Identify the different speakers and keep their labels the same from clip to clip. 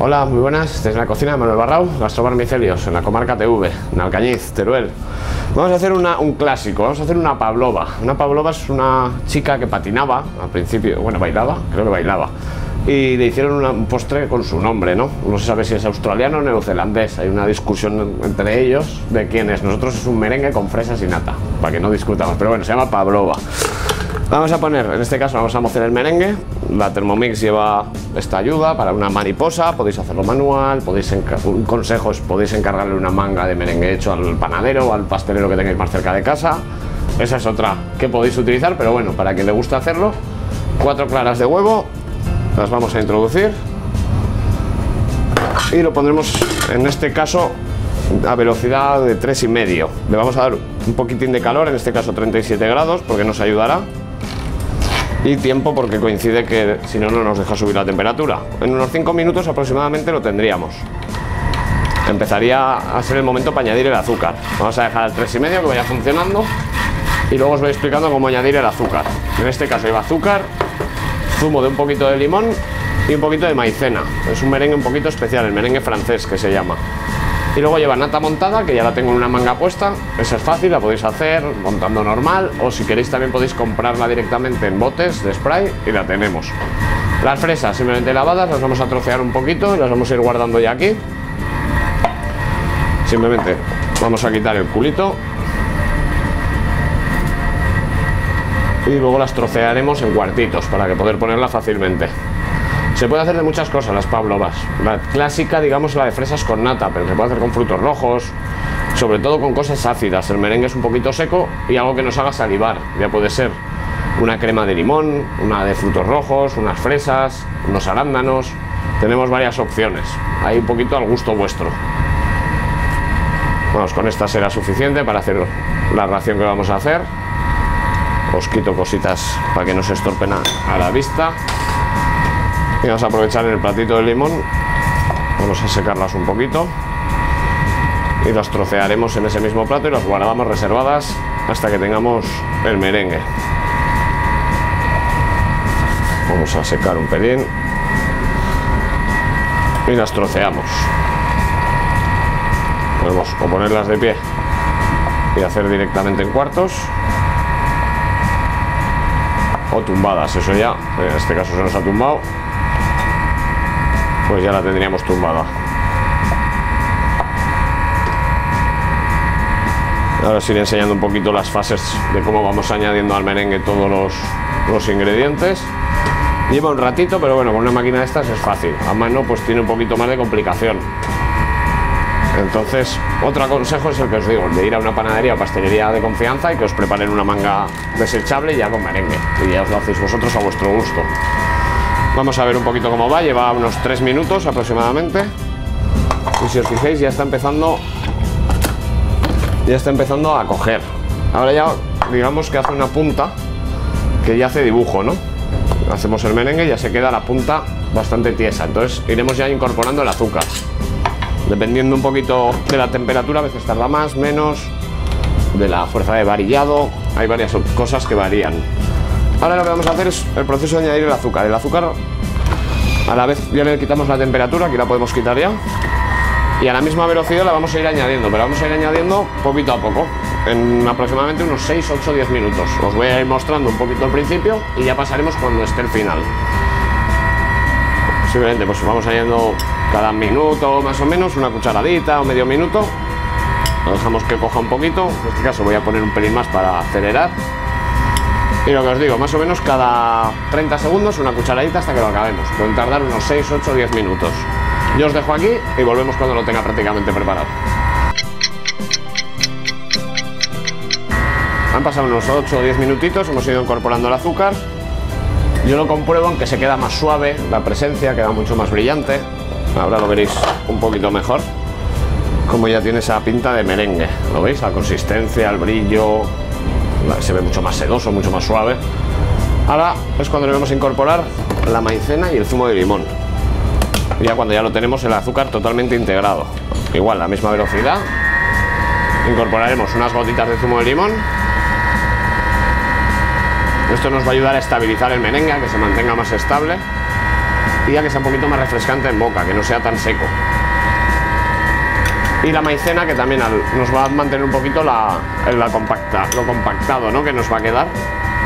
Speaker 1: Hola, muy buenas. Desde la cocina de Manuel Barrao, Gastrobar Micelios, en la comarca TV, en Alcañiz, Teruel. Vamos a hacer un clásico, vamos a hacer una pavlova. Una pavlova es una chica que patinaba, al principio, bueno, bailaba, creo que bailaba. Y le hicieron un postre con su nombre, ¿no? No se sabe si es australiano o neozelandés. Hay una discusión entre ellos de quién es. Nosotros es un merengue con fresas y nata, para que no discutamos. Pero bueno, se llama pavlova. Vamos a poner, en este caso vamos a mocer el merengue. La Thermomix lleva esta ayuda para una mariposa, podéis hacerlo manual, podéis un consejo es podéis encargarle una manga de merengue hecho al panadero o al pastelero que tengáis más cerca de casa. Esa es otra que podéis utilizar, pero bueno, para quien le gusta hacerlo, cuatro claras de huevo, las vamos a introducir y lo pondremos en este caso a velocidad de tres y medio. Le vamos a dar un poquitín de calor, en este caso 37 grados, porque nos ayudará y tiempo porque coincide que si no, no nos deja subir la temperatura. En unos 5 minutos aproximadamente lo tendríamos. Empezaría a ser el momento para añadir el azúcar. Vamos a dejar al 3,5 que vaya funcionando y luego os voy explicando cómo añadir el azúcar. En este caso lleva azúcar, zumo de un poquito de limón y un poquito de maicena. Es un merengue un poquito especial, el merengue francés que se llama. Y luego lleva nata montada, que ya la tengo en una manga puesta. Esa es fácil, la podéis hacer montando normal. O si queréis también podéis comprarla directamente en botes de spray y la tenemos. Las fresas simplemente lavadas, las vamos a trocear un poquito y las vamos a ir guardando ya aquí. Simplemente vamos a quitar el culito. Y luego las trocearemos en cuartitos para que poder ponerla fácilmente. Se puede hacer de muchas cosas las pavlovas. La clásica, digamos, la de fresas con nata, pero se puede hacer con frutos rojos, sobre todo con cosas ácidas. El merengue es un poquito seco y algo que nos haga salivar. Ya puede ser una crema de limón, una de frutos rojos, unas fresas, unos arándanos. Tenemos varias opciones. Hay un poquito al gusto vuestro. Vamos, con esta será suficiente para hacer la ración que vamos a hacer. Os quito cositas para que no se estorpen a la vista y vamos a aprovechar el platito de limón. Vamos a secarlas un poquito. Y las trocearemos en ese mismo plato y las guardamos reservadas hasta que tengamos el merengue. Vamos a secar un pelín. Y las troceamos. Podemos o ponerlas de pie y hacer directamente en cuartos o tumbadas, eso ya, en este caso se nos ha tumbado pues ya la tendríamos tumbada. Ahora os iré enseñando un poquito las fases de cómo vamos añadiendo al merengue todos los, los ingredientes. Lleva un ratito, pero bueno, con una máquina de estas es fácil. A mano pues tiene un poquito más de complicación. Entonces, otro consejo es el que os digo, de ir a una panadería o pastelería de confianza y que os preparen una manga desechable ya con merengue. Y ya os lo hacéis vosotros a vuestro gusto. Vamos a ver un poquito cómo va, lleva unos 3 minutos aproximadamente. Y si os fijáis ya está empezando ya está empezando a coger. Ahora ya digamos que hace una punta que ya hace dibujo, ¿no? Hacemos el merengue y ya se queda la punta bastante tiesa. Entonces iremos ya incorporando el azúcar. Dependiendo un poquito de la temperatura, a veces tarda más, menos, de la fuerza de varillado. Hay varias cosas que varían. Ahora lo que vamos a hacer es el proceso de añadir el azúcar. El azúcar, a la vez ya le quitamos la temperatura, aquí la podemos quitar ya. Y a la misma velocidad la vamos a ir añadiendo, pero vamos a ir añadiendo poquito a poco, en aproximadamente unos 6, 8, 10 minutos. Os voy a ir mostrando un poquito al principio y ya pasaremos cuando esté el final. Simplemente pues vamos añadiendo cada minuto más o menos, una cucharadita o medio minuto. Lo dejamos que coja un poquito, en este caso voy a poner un pelín más para acelerar. Y lo que os digo, más o menos cada 30 segundos una cucharadita hasta que lo acabemos. Pueden tardar unos 6, 8, 10 minutos. Yo os dejo aquí y volvemos cuando lo tenga prácticamente preparado. Han pasado unos 8 o 10 minutitos, hemos ido incorporando el azúcar. Yo lo compruebo aunque se queda más suave, la presencia queda mucho más brillante. Ahora lo veréis un poquito mejor. Como ya tiene esa pinta de merengue. ¿Lo veis? La consistencia, el brillo, se ve mucho más sedoso, mucho más suave. Ahora es cuando a incorporar la maicena y el zumo de limón. Ya cuando ya lo tenemos el azúcar totalmente integrado. Igual, la misma velocidad. Incorporaremos unas gotitas de zumo de limón. Esto nos va a ayudar a estabilizar el merengue, a que se mantenga más estable. y ya que sea un poquito más refrescante en boca, que no sea tan seco. Y la maicena que también nos va a mantener un poquito la, compacta, lo compactado ¿no? que nos va a quedar.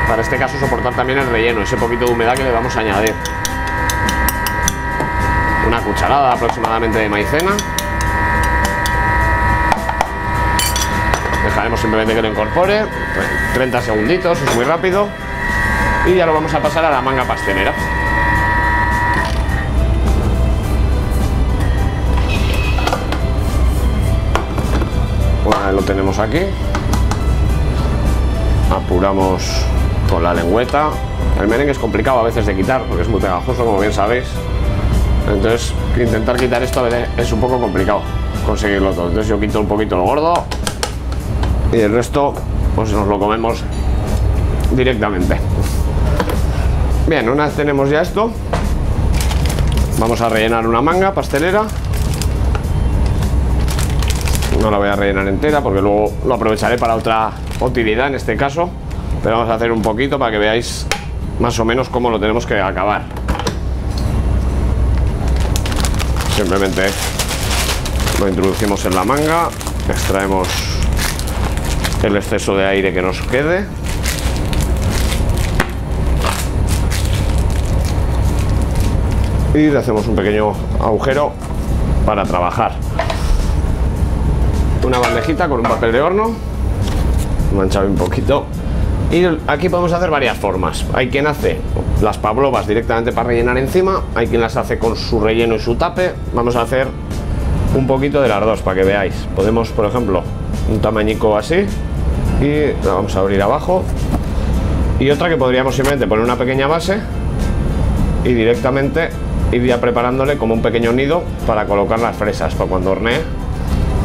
Speaker 1: Para este caso soportar también el relleno, ese poquito de humedad que le vamos a añadir. Una cucharada aproximadamente de maicena. Dejaremos simplemente que lo incorpore. 30 segunditos, es muy rápido. Y ya lo vamos a pasar a la manga pastelera. Tenemos aquí. Apuramos con la lengüeta. El merengue es complicado a veces de quitar porque es muy pegajoso, como bien sabéis. Entonces, intentar quitar esto es un poco complicado conseguirlo todo. Entonces yo quito un poquito lo gordo y el resto pues nos lo comemos directamente. Bien, una vez tenemos ya esto, vamos a rellenar una manga pastelera. No la voy a rellenar entera porque luego lo aprovecharé para otra utilidad en este caso. Pero vamos a hacer un poquito para que veáis más o menos cómo lo tenemos que acabar. Simplemente lo introducimos en la manga, extraemos el exceso de aire que nos quede. Y le hacemos un pequeño agujero para trabajar. Una bandejita con un papel de horno, manchado un poquito. Y aquí podemos hacer varias formas. Hay quien hace las pavlovas directamente para rellenar encima, hay quien las hace con su relleno y su tape. Vamos a hacer un poquito de las dos para que veáis. Podemos, por ejemplo, un tamañico así, y la vamos a abrir abajo y otra que podríamos simplemente poner una pequeña base y directamente ir ya preparándole como un pequeño nido para colocar las fresas para cuando hornee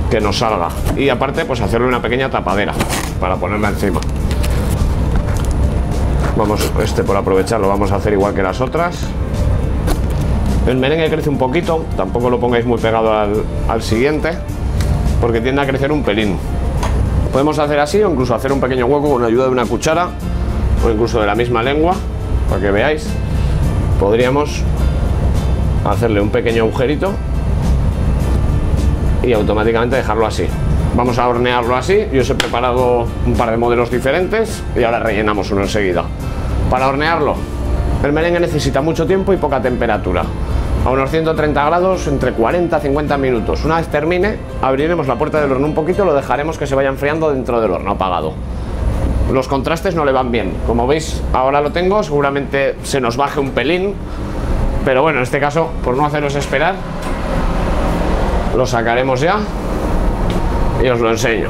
Speaker 1: que nos salga. Y aparte pues hacerle una pequeña tapadera para ponerla encima. Vamos este por aprovecharlo vamos a hacer igual que las otras. El merengue crece un poquito tampoco lo pongáis muy pegado al, al siguiente porque tiende a crecer un pelín. Podemos hacer así o incluso hacer un pequeño hueco con ayuda de una cuchara o incluso de la misma lengua, para que veáis. Podríamos hacerle un pequeño agujerito y automáticamente dejarlo así. Vamos a hornearlo así. Yo os he preparado un par de modelos diferentes y ahora rellenamos uno enseguida. Para hornearlo, el merengue necesita mucho tiempo y poca temperatura a unos 130 grados entre 40 y 50 minutos. Una vez termine, abriremos la puerta del horno un poquito, lo dejaremos que se vaya enfriando dentro del horno apagado. Los contrastes no le van bien. Como veis, ahora lo tengo, seguramente se nos baje un pelín, pero bueno, en este caso, por no haceros esperar, lo sacaremos ya y os lo enseño.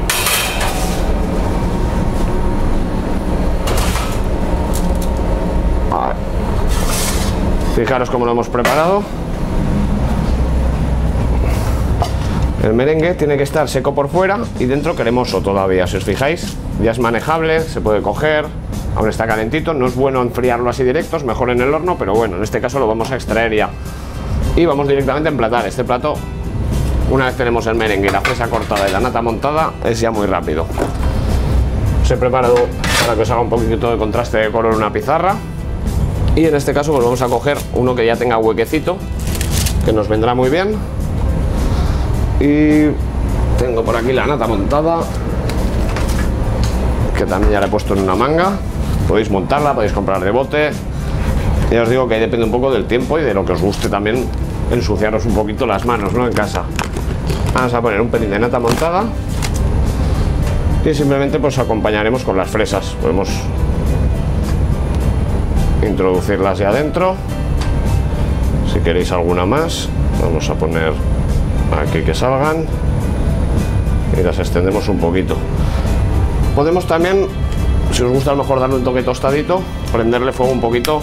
Speaker 1: Fijaros cómo lo hemos preparado. El merengue tiene que estar seco por fuera y dentro cremoso todavía, si os fijáis. Ya es manejable, se puede coger, aún está calentito. No es bueno enfriarlo así directo, es mejor en el horno, pero bueno, en este caso lo vamos a extraer ya. Y vamos directamente a emplatar. Este plato, una vez tenemos el merengue, la fresa cortada y la nata montada, es ya muy rápido. Os he preparado para que os haga un poquito de contraste de color una pizarra. Y en este caso pues vamos a coger uno que ya tenga huequecito, que nos vendrá muy bien y tengo por aquí la nata montada, que también ya la he puesto en una manga. Podéis montarla, podéis comprar de bote. Ya os digo que ahí depende un poco del tiempo y de lo que os guste también ensuciaros un poquito las manos, ¿no? En casa. Vamos a poner un pelín de nata montada. Y simplemente pues acompañaremos con las fresas. Podemos introducirlas ya adentro. Si queréis alguna más, vamos a poner aquí que salgan. Y las extendemos un poquito. Podemos también si os gusta a lo mejor darle un toque tostadito prenderle fuego un poquito.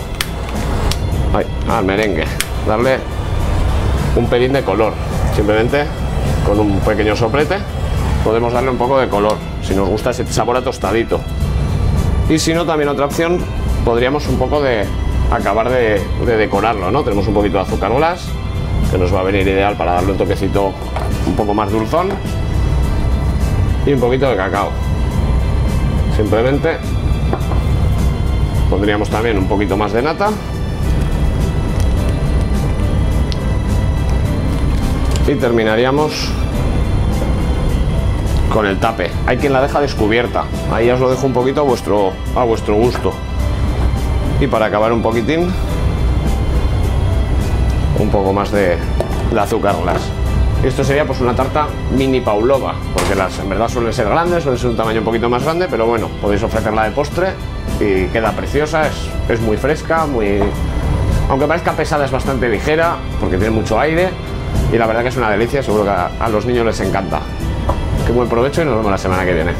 Speaker 1: Al merengue. Darle un pelín de color. Simplemente con un pequeño soplete podemos darle un poco de color si nos gusta ese sabor a tostadito. Y si no también otra opción podríamos un poco de acabar de, de decorarlo no tenemos un poquito de azúcar glass que nos va a venir ideal para darle un toquecito un poco más dulzón y un poquito de cacao. Simplemente pondríamos también un poquito más de nata Y terminaríamos con el tape. Hay quien la deja descubierta. Ahí os lo dejo un poquito a vuestro, a vuestro gusto. Y para acabar un poquitín, un poco más de, de azúcar glass. Esto sería pues una tarta mini paulova, porque las en verdad suelen ser grandes, suelen ser un tamaño un poquito más grande, pero bueno, podéis ofrecerla de postre y queda preciosa, es, es muy fresca, muy... Aunque parezca pesada es bastante ligera, porque tiene mucho aire y la verdad que es una delicia, seguro que a, los niños les encanta. Qué buen provecho y nos vemos la semana que viene.